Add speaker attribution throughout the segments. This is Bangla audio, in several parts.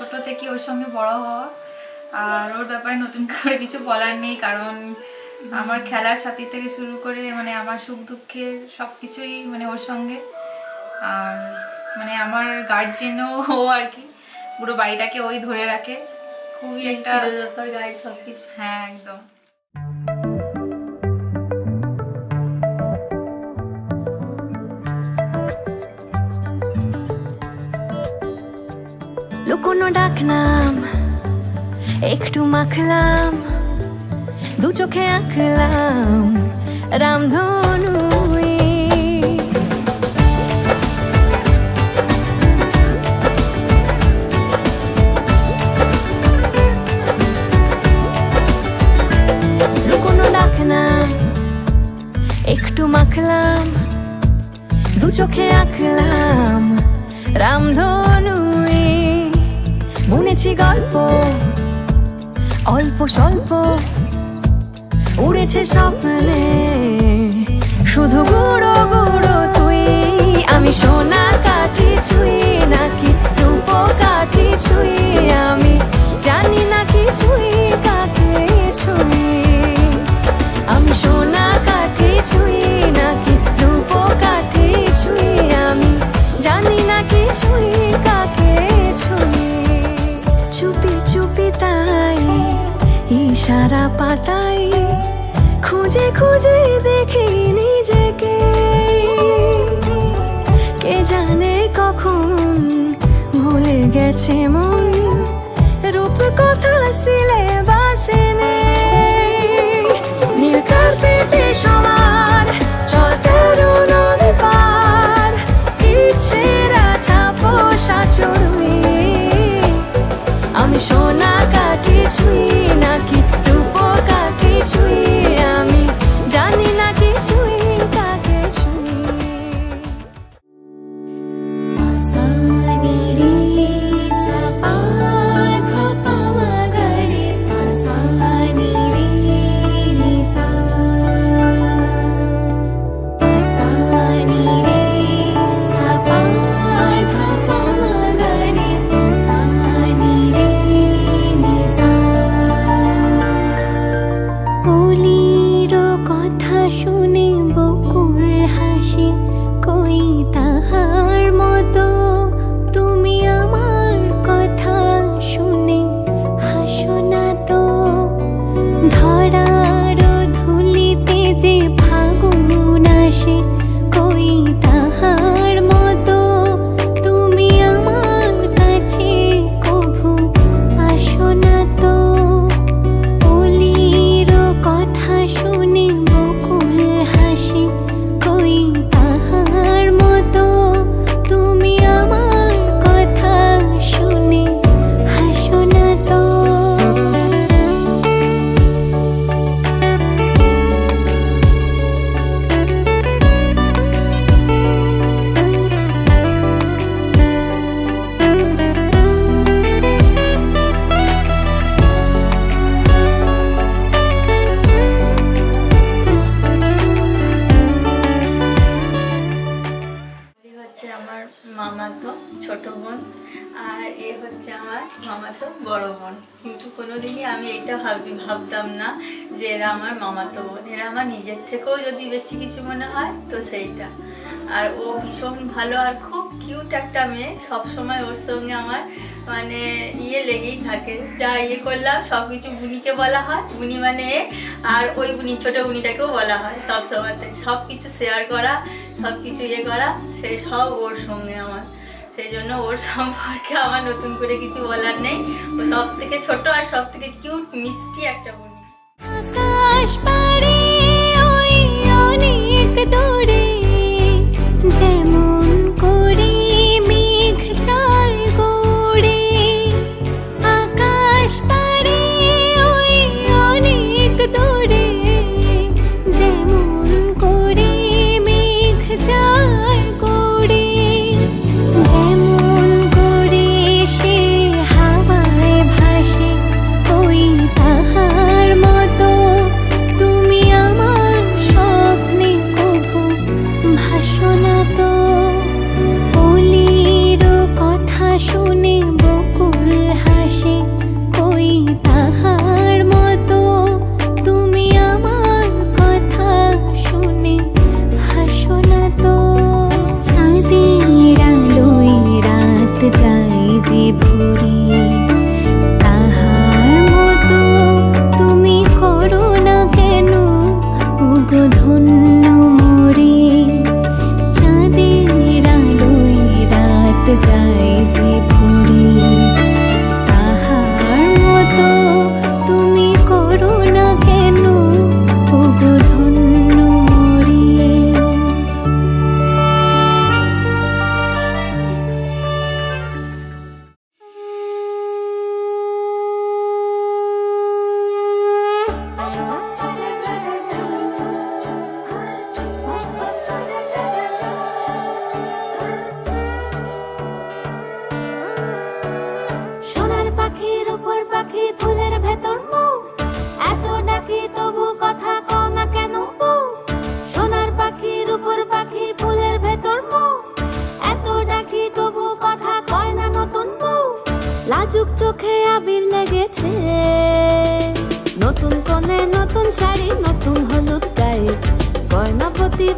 Speaker 1: ওর সঙ্গে বড় হওয়া আর ওর ব্যাপারে নতুন করে কিছু বলার নেই কারণ আমার খেলার সাথী থেকে শুরু করে মানে আমার সুখ দুঃখের সব কিছুই মানে ওর সঙ্গে। আর মানে আমার গার্জেনও ও আর কি পুরো বাড়িটাকে ওই ধরে রাখে। খুবই একটা
Speaker 2: গাইড সব কিছু
Speaker 1: হ্যাঁ একদম।
Speaker 3: লুকোনো ডাকনাম একটু মাখলাম দু চোখে আঁকলাম রামধনু একটু মাখলাম দু চোখে আঁকলাম রামধনু বুনেছি গল্প, অল্প স্বল্প। উড়েছে স্বপ্নে শুধু গুঁড়ো গুঁড়ো তুই, আমি সোনা কাঠি ছুঁই নাকি রূপ কাঠি ছুঁই? ইশারা পাতাই খুঁজে খুঁজে দেখি নিজেকে। কে জানে কখন ভুলে গেছে মন রূপ কথা সিলেবাসে নেই। নীল কার্পেটে সবার চলতে নদী পার ইচ্ছেরা আমি সোনা ছুঁই নাকি কাঠি
Speaker 2: এরা আমার মামাতো বোন। এরা আমার নিজের থেকেও যদি বেশি কিছু মনে হয়, তো সেইটা। আর ও ভীষণ ভালো আর খুব কিউট একটা মেয়ে। সবসময় ওর সঙ্গে আমার মানে ইয়ে লেগেই থাকে। যা ইয়ে করলাম সব কিছু বুনিকে বলা হয়। বুনি মানে আর ওই বুনি ছোট বুনিটাকেও বলা হয় সব সময়তে সব কিছু শেয়ার করা সব কিছু ইয়ে করা, সে সব ওর সঙ্গে আমার। সেই জন্য ওর সম্পর্কে আমার নতুন করে কিছু বলার নেই। ও সব থেকে ছোট আর সব থেকে কিউট মিষ্টি একটা
Speaker 3: আকাশ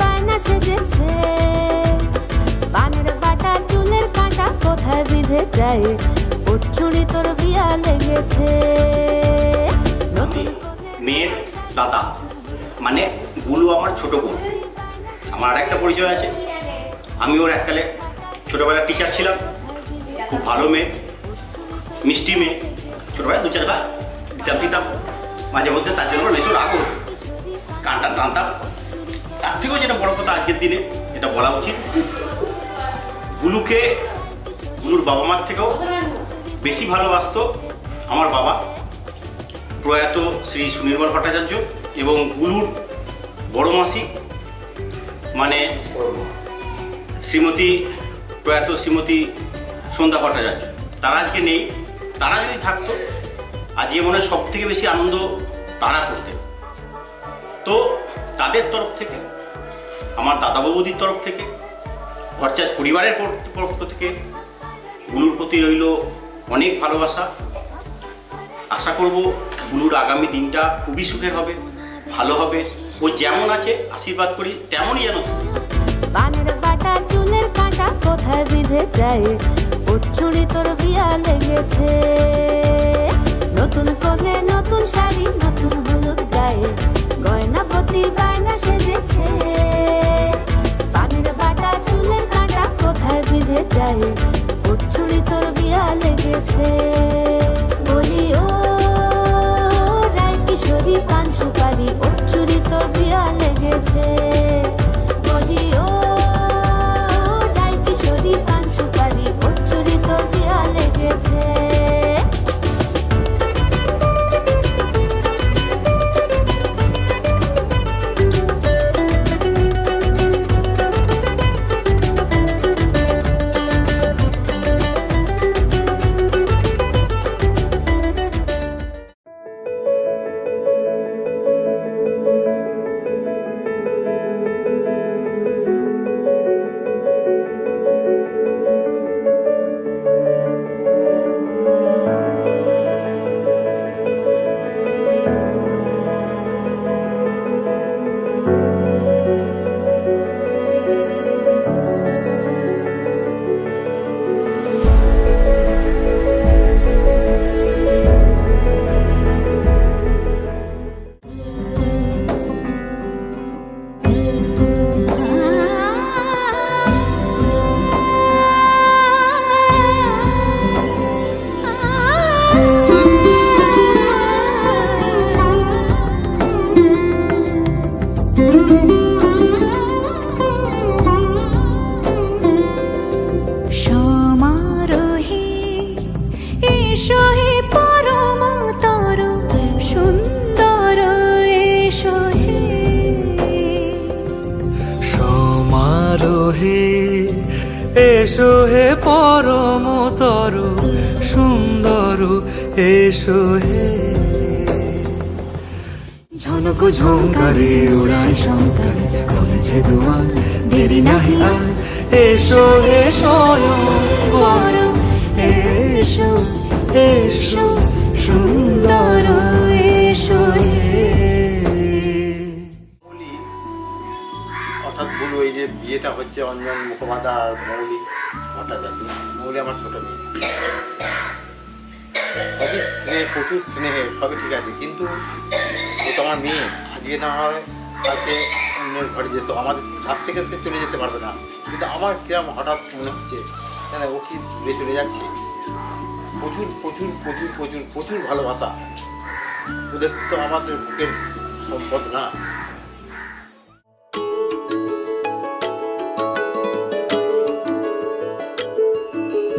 Speaker 4: বায়না সেজেছে। পানের বাটা, চুলের কাঁটা কোথায় বিঁধে যায়? ওর তোর বিয়া লেগেছে।
Speaker 5: মেয়ের দাদা মানে গুলু আমার ছোট বোন। আমার আর একটা পরিচয় আছে। আমি ওর এককালে ছোটোবেলার টিচার ছিলাম। খুব ভালো মেয়ে, মিষ্টি মেয়ে। ছোটোবেলায় দু চারবার দিতাম দিতাম। মাঝে মধ্যে তার জন্য বেশি রাগ হতো। কান টান টানতাম। তার থেকেও যেটা বড় কথা আজকের দিনে এটা বলা উচিত, গুলুকে গুলুর বাবা মার থেকেও বেশি ভালোবাসতো আমার বাবা, প্রয়াত শ্রী সুনির্মল ভট্টাচার্য এবং গুলুর বড় মাসি মানে শ্রীমতী, প্রয়াত শ্রীমতী সন্ধ্যা ভট্টাচার্য। তারা আজকে নেই, তারা যদি থাকতো আজকে মনে সব থেকে বেশি আনন্দ তারা করতেন। তো তাদের তরফ থেকে আমার দাদা বৌদির তরফ থেকে ভট্টাচার্য পরিবারের পর- পক্ষ থেকে গুলুর প্রতি রইল অনেক ভালোবাসা। আশা করব গুলুর আগামী দিনটা খুবই সুখের হবে, ভালো হবে। ও যেমন আছে, আশীর্বাদ করি, তেমনই যেন থাকে।
Speaker 4: পানের বাটা, চুলের কাঁটা কোথায় বিঁধে যায়? ওর তোর বিয়া লেগেছে। নতুন কোণে নতুন শাড়ি লেগেছে বলি ও রায় কিশোরী পান সুপারি ওর চুরি তোর বিয়া লেগেছে
Speaker 6: ঝনক ঝঙ্কারে উড়ায় শঙ্কর কমেছে দুয়ার, দেরি নাহি আর। এসো বর এসো এসো, সুন্দর, এসো
Speaker 7: অর্থাৎ বলব এই যে বিয়েটা হচ্ছে অঞ্জন মুখোপাধ্যায় মৌলি। ভট্টাচার্য মৌলি আমার ছোট মেয়ে। সবই স্নেহ, প্রচুর স্নেহে, সবই ঠিক আছে। কিন্তু ও তো আমার মেয়ে, আজকে না হয় কালকে অন্যের ঘরে যেত। আমাদের কাছ থেকে সে চলে যেতে পারবে না। কিন্তু আমার কিরম হঠাৎ মনে হচ্ছে কেন ও কি দূরে চলে যাচ্ছে? প্রচুর প্রচুর প্রচুর প্রচুর প্রচুর ভালোবাসা। ওদের তো আমাদের বুকের সম্পদ না।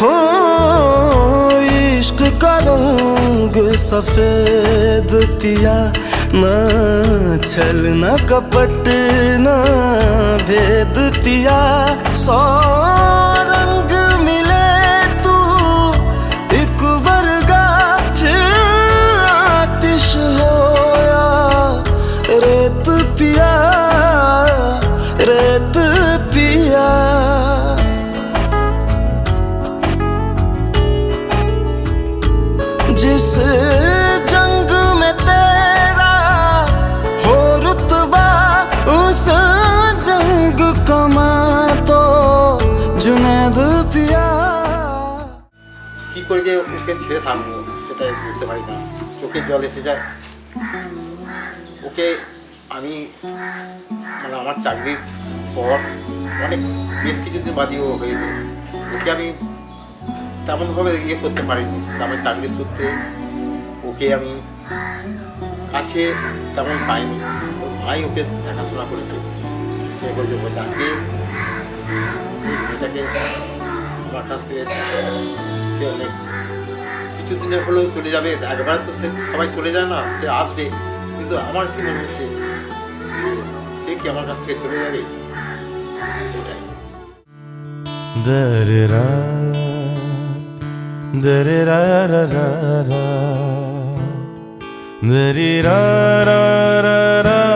Speaker 6: हो, इश्क का रंग सफ़ेद पिया न छल, न कपट, न भेद पिया सौ रंग
Speaker 7: করে যে ওকে ছেড়ে থাকব সেটাই বুঝতে পারি না। চোখের জল এসে যায়। ওকে আমি মানে আমার চাকরির পর অনেক বেশ কিছুদিন ও হয়েছে। ওকে আমি তেমনভাবে ইয়ে করতে পারিনি। আমার চাকরির সূত্রে ওকে আমি কাছে তেমন পাইনি। ওর ভাই ওকে দেখাশোনা করেছে। ইয়ে করেছে ও সেই মেয়েটাকে আমার কাছ থেকে সে অনেক কিছুদিনের হলেও চলে যাবে একবার তো সে সবাই চলে যায় না সে আসবে কিন্তু আমার কি মনে হচ্ছে সে কি আমার কাছ থেকে চলে যাবে এটাই
Speaker 6: Da-da-da, da-da-da-da-da-da. Da-dee-da-da-da-da-da-da.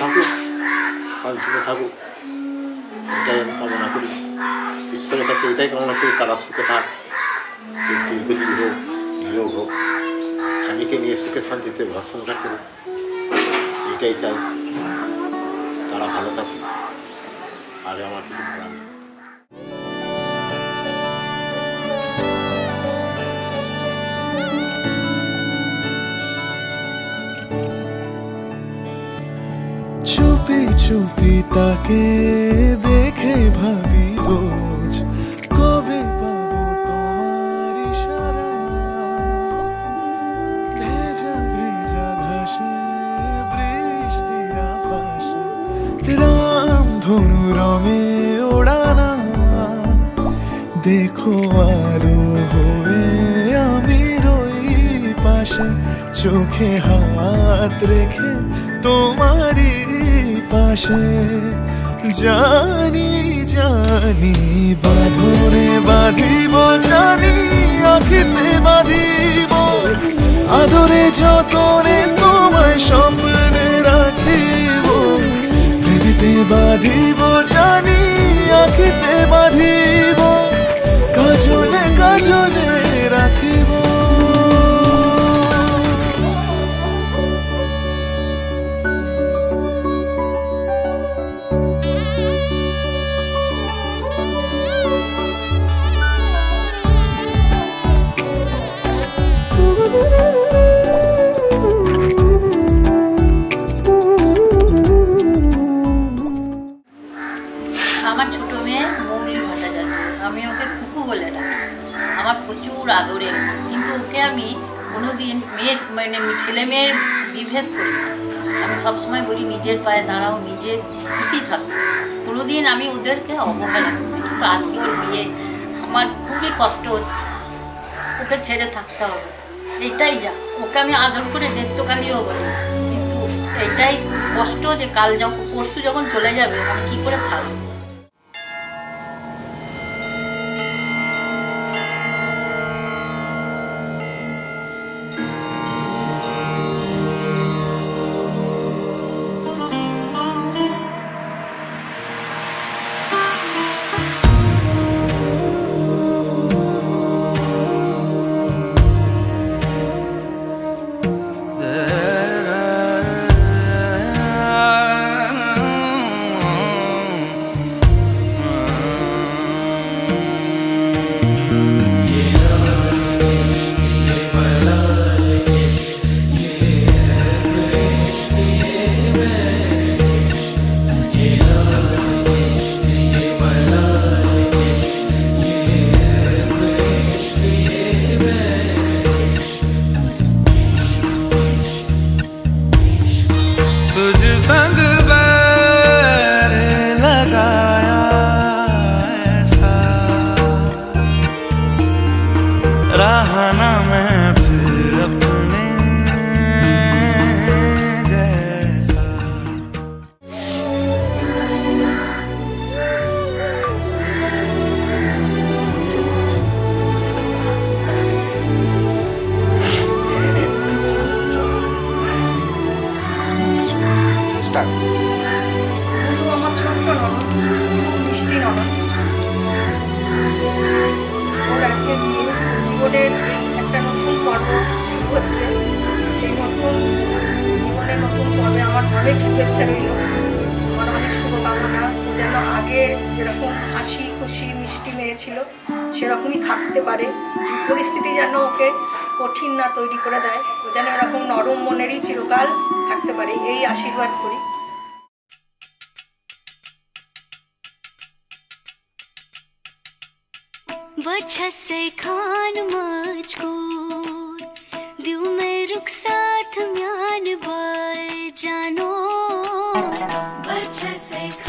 Speaker 7: থাকুক শান্তিতে থাকুক। এটাই আমি কামনা করি। ঈশ্বরের কাছে এটাই কামনা করি, তারা সুখে থাক। দীর্ঘজীবী হোক নিরোগ হোক স্বামীকে নিয়ে সুখে শান্তিতে ঘর সংসার করুক, এটাই চাই। তারা ভালো থাকুক। আর আমার কিছু বলার
Speaker 6: যিশু পিতাকে দেখে ভাবি রোজ, কবে পাবো তোমার ইশারা? ভেজা ভেজা ঘাসে বৃষ্টির আকাশে রাম ধনু রঙে ওড়ানা। দেখো আলো হয়ে আমি রই পাশে,
Speaker 8: চোখে হাত রেখে তোমারই পাশে জানি জানি বাঁধরে বাঁধিব, জানি, আখিতে বাঁধিব। আদরে যতনে তোমায় স্বপ্নে রাখিব পৃথিবীতে বাঁধিব, জানি, আখিতে বাঁধিব। কাজলে কাজলে
Speaker 9: প্রচুর আদরের কিন্তু ওকে আমি কোনোদিন মেয়ে মানে ছেলে মেয়ের বিভেদ করি। আমি সবসময় বলি, নিজের পায়ে দাঁড়াও নিজের খুশি থাকো। কোনোদিন আমি ওদেরকে অবহেলা করি কিন্তু আজকে ওর বিয়ে, আমার খুবই কষ্ট হচ্ছে। ওকে ছেড়ে থাকতে হবে। এটাই যা। ওকে আমি আদর করে নেত্যকালীও বলি। কিন্তু এটাই কষ্ট যে কাল যখন পরশু যখন চলে যাবে, আমি কী করে থাকব?
Speaker 10: খুশি মিষ্টি মেয়ে ছিল সেরকমই থাকতে পারে যে পরিস্থিতি যেন ওকে কঠিন না তৈরি করে দেয় ও যেন এরকম নরম মনেরই চিরকাল থাকতে পারে এই আশীর্বাদ করি
Speaker 3: वजह से खान मजकूर दिल में रुखसात म्यान बाय जानो वजह से खान